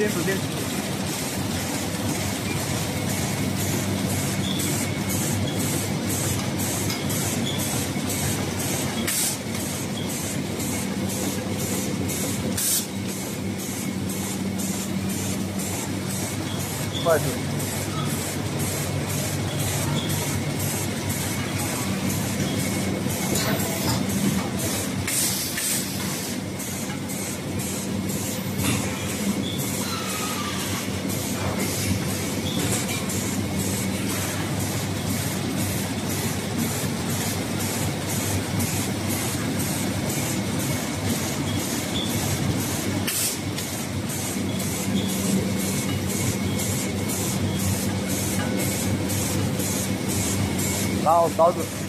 dentro, dentro. Vai, 然后，勺子。